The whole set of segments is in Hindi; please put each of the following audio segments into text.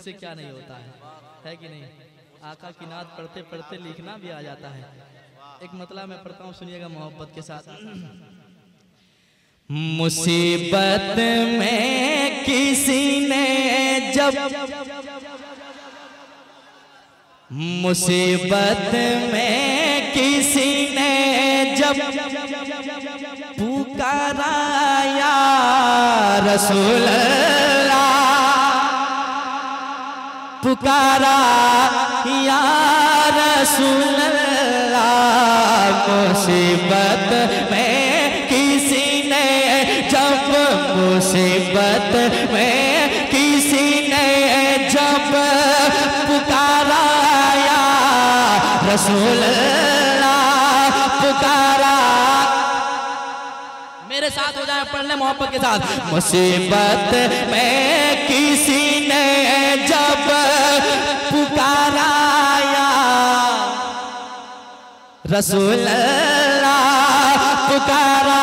से क्या नहीं होता है। है? कि नहीं? आका की नात पढ़ते पढ़ते लिखना भी आ जाता है। एक मतला मैं पढ़ता हूँ सुनिएगा मोहब्बत के साथ। मुसीबत में किसी ने जब मुसीबत में किसी ने जब पुकारा या रसूल पुकारा, या रसूल मुसीबत में किसी ने, जब मुसीबत में किसी ने जब पुकारा, या रसूल साथ हो जाए पढ़ने मोहब्बत के साथ। मुसीबत में किसी ने जब पुकाराया रसूल पुकारा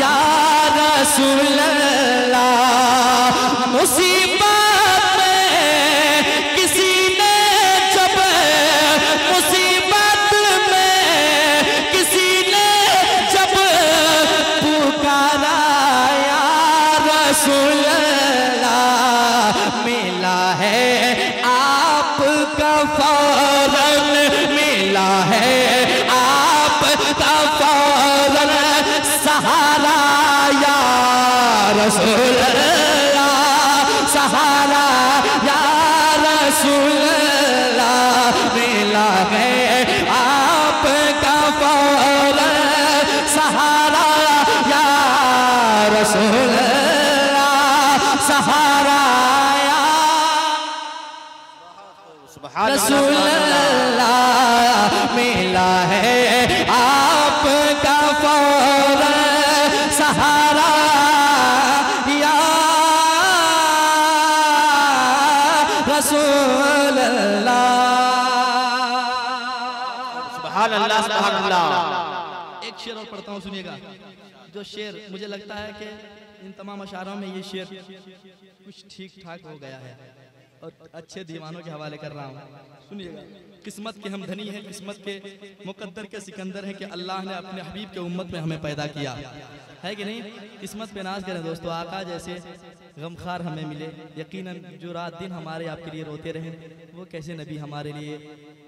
या रसूल मुसीबत रसूल सहारा या रसूल मिला है। और पढ़ता हूँ, सुनिएगा। जो शेर, मुझे लगता है कि इन तमाम अशारों में ये शेर कुछ ठीक ठाक हो गया है और अच्छे दीवानों के हवाले कर रहा हूँ। सुनिएगा। किस्मत के हम धनी हैं, किस्मत के मुकद्दर के सिकंदर हैं कि अल्लाह ने अपने हबीब के उम्मत में हमें पैदा किया। है कि नहीं? किस्मत पे नाज करें दोस्तों, आका जैसे गमखार हमें मिले। यकीनन, जो रात दिन हमारे आपके लिए रोते रहे, वो कैसे नबी हमारे लिए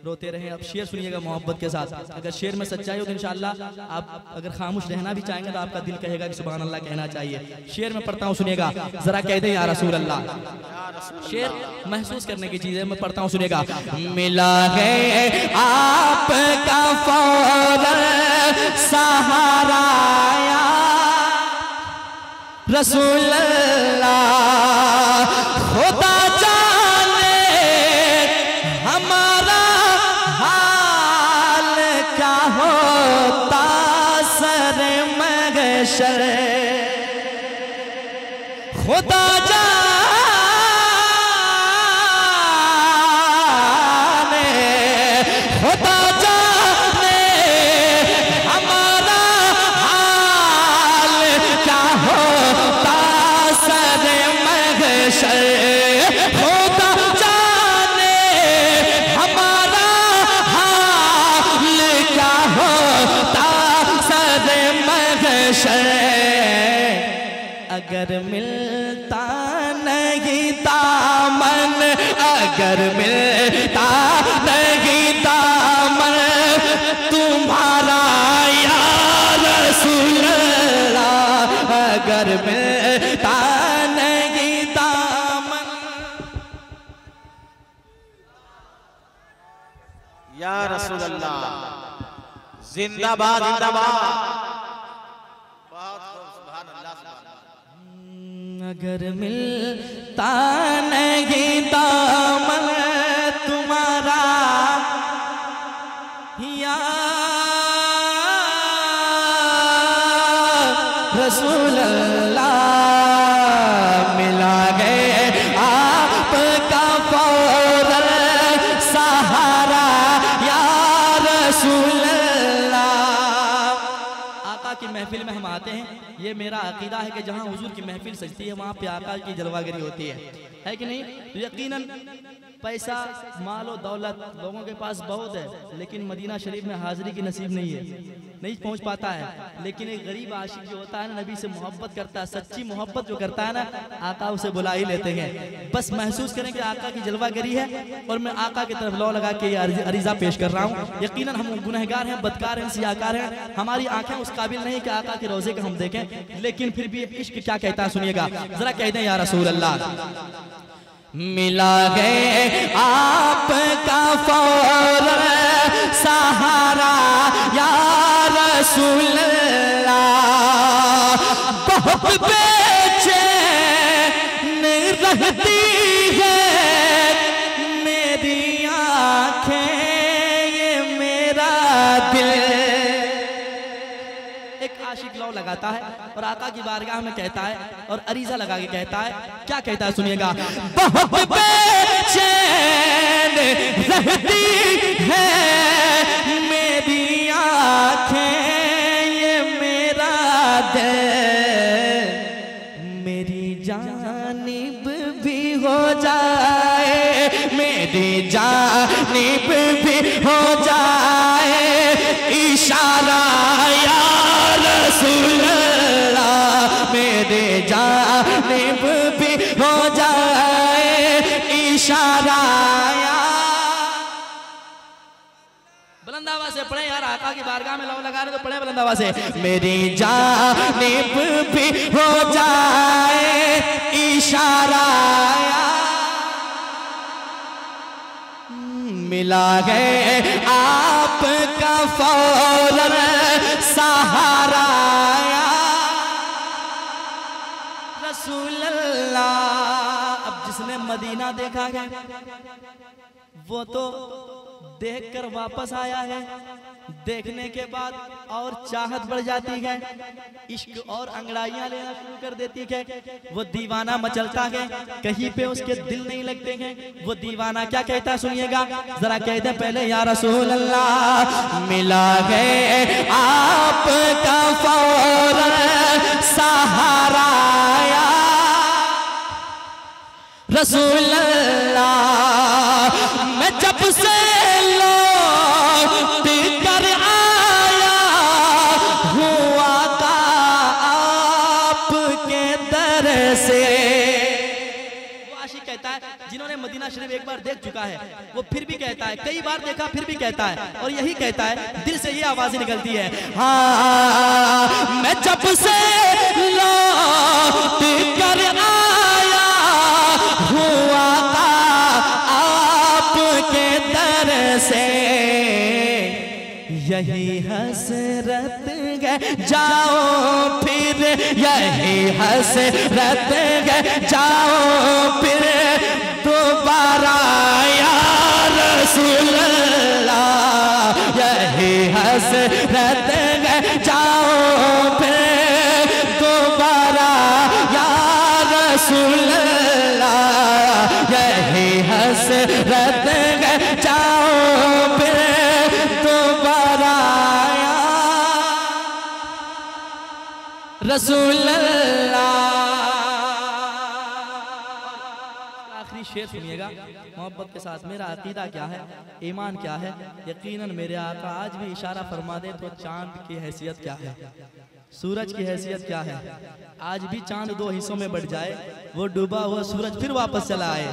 रोते रहे अब शेर सुनिएगा मोहब्बत के साथ। अगर शेर में सच्चाई हो तो इंशाल्लाह आप अगर खामोश रहना भी चाहेंगे तो आपका दिल कहेगा कि सुबह अल्लाह कहना चाहिए। शेर में पढ़ता हूँ सुनेगा जरा कह दे यार रसूल अल्लाह शेर महसूस करने की चीज़ है, मैं पढ़ता हूँ सुनेगा मिला है आपका फ़ौरन सहारा रसूल खुदा मगशर खुदा जाने अगर मिलता नहीं दामन अगर मिलता नहीं दामन तुम्हारा यार रसूल अल्लाह अगर मिलता नहीं दामन या रसूल अल्लाह जिंदाबाद जिंदाबाद बहुत खूब सुभान अल्लाह सुभान अल्लाह। अगर मिलता नहीं दामन तुम्हारा या रसूल अल्लाह महफिल में हम आते हैं। ये मेरा अकीदा है कि जहाँ हुजूर की महफिल सजती है, वहाँ पे आका की जलवागिरी होती है। है कि नहीं? तो यकीनन पैसा, माल और दौलत लोगों के पास बहुत है, लेकिन मदीना शरीफ में हाजिरी की नसीब नहीं है। नहीं पहुँच पाता है। लेकिन एक गरीब आशिक जो होता है ना, नबी से मोहब्बत करता है, सच्ची मोहब्बत जो करता है ना, आका उसे बुला ही लेते हैं। बस महसूस करें कि आका की जलवागरी है और मैं आका की तरफ़ लौ लगा के अरीजा पेश कर रहा हूँ। यकीन हम गुनहगार हैं, बदकार हैं, सियाकार हैं। हमारी आँखें उस काबिल नहीं कि आका के रोज़े का हम देखें। लेकिन फिर भी इश्क क्या कहता है, सुनिएगा। जरा कह दें यार रसूल अल्लाह मिला है आपका फौर सहारा या रसूल। बहुत बेचैन रहती आशिक लौ लगाता है और आका की बारगाह में कहता है और अरीजा लगा के कहता है, क्या कहता है सुनिएगा? रहती है मेरी मेरा मेरी भी हो जानिब भी हो जानिब भी हो जाए इशारा बुलंदावा से पढ़े यार, आका की बारगाह में लौ लगा रहे तो पढ़े बुलंदावा से मेरी जानिब भी हो जाए इशारा मिला है आपका फ़ौरन सहारा। मदीना देखा है वो तो देखकर वापस आया है। देखने के बाद और चाहत बढ़ जाती है। इश्क और अंगड़ाइयाँ लेना शुरू कर देती है। वो दीवाना मचलता है। कहीं पे उसके दिल नहीं लगते हैं। वो दीवाना क्या कहता सुनिएगा। जरा कहते हैं पहले, या रसूल अल्लाह मिला है आपका फ़ौरन सहारा रसूल मैं जब से लौट कर आया, हुआ का आपके दर से। कहता है, जिन्होंने मदीना शरीफ एक बार देख चुका है, वो फिर भी कहता है, कई बार देखा, फिर भी कहता है, और यही कहता है, दिल से ये आवाज़ निकलती है हाँ मैं जब से लौट यही हसरत गए जाओ फिर यही हसरत गए जाओ फिर दोबारा यार अल्लाह यही हसरत आखिरी शेर सुनिएगा। मोहब्बत के साथ मेरा अकीदा क्या है? ईमान क्या है? यकीनन मेरे आका आज भी इशारा फरमा दे तो चाँद की हैसियत क्या है? सूरज की हैसियत क्या है? आज भी चाँद दो हिस्सों में बढ़ जाए, वो डूबा हुआ सूरज फिर वापस चला आए।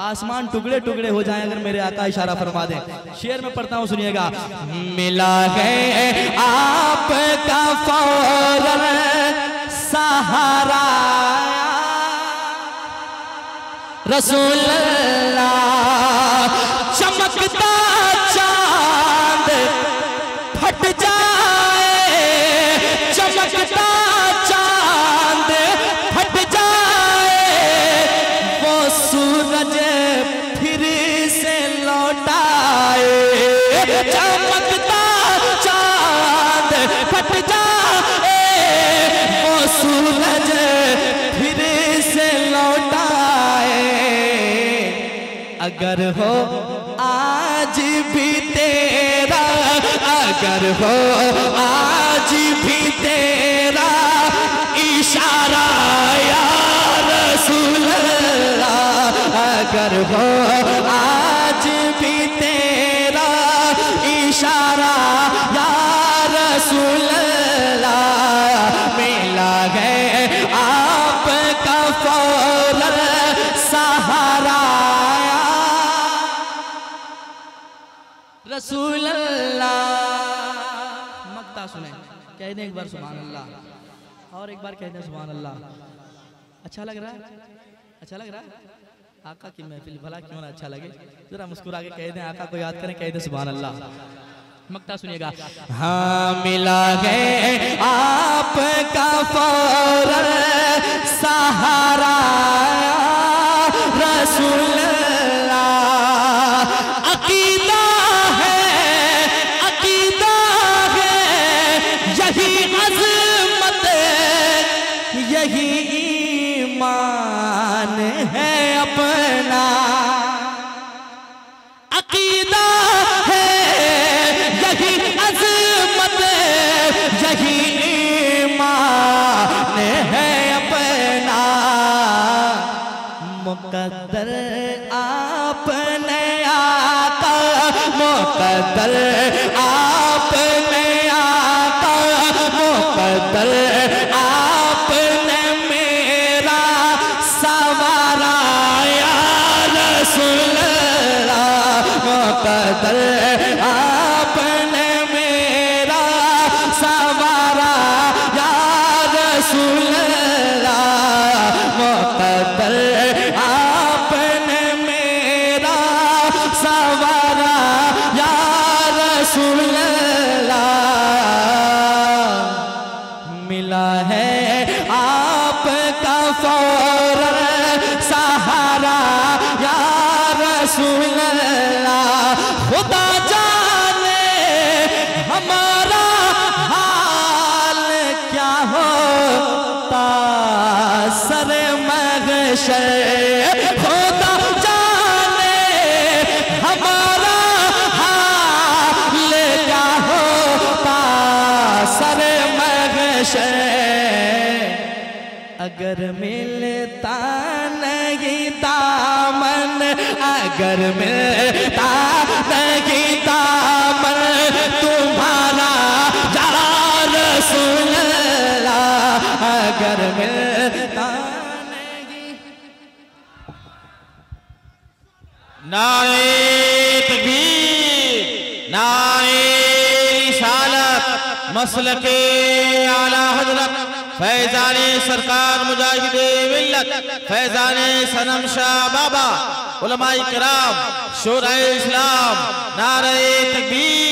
आसमान टुकड़े टुकड़े हो जाए अगर मेरे आका इशारा फरमा दे। शेर में पढ़ता हूँ, सुनिएगा। मिला है आपका फ़ौरन। सहारा। रसूल अगर हो, आज भी तेरा। अगर हो, आज भी तेरा इशारा या रसूल अगर हो, आज भी कह दें एक बार सुबह अल्लाह और एक बार कह दें सुबहान अल्लाह अच्छा लग रहा है? अच्छा लग रहा है? आका की महफिल, भला क्यों ना अच्छा लगे? जरा मुस्कुरा के कह दें, आका को याद करें, कह दें सुबहान अल्लाह मक्ता सुनिएगा। हाँ मिला है आपका फ़ौरन सहारा। रसूल यही ईमान है अपना। अकीदा है, यही अजमत यही ईमान है अपना। मुकद्दर आपने आका मुकद्दर आपने आका मुकद्दर आपने मुकद्दर जाने हमारा सर अगर मिलता नहीं दामन अगर मिलता नारे तकबीर नारे रिसालत मसल के आला हज़रत, फैजान सरकार मुजाहिद मिल्लत, फैजान सनम शाह बाबा उलमाई कराम शोरा इस्लाम नारे तकबीर।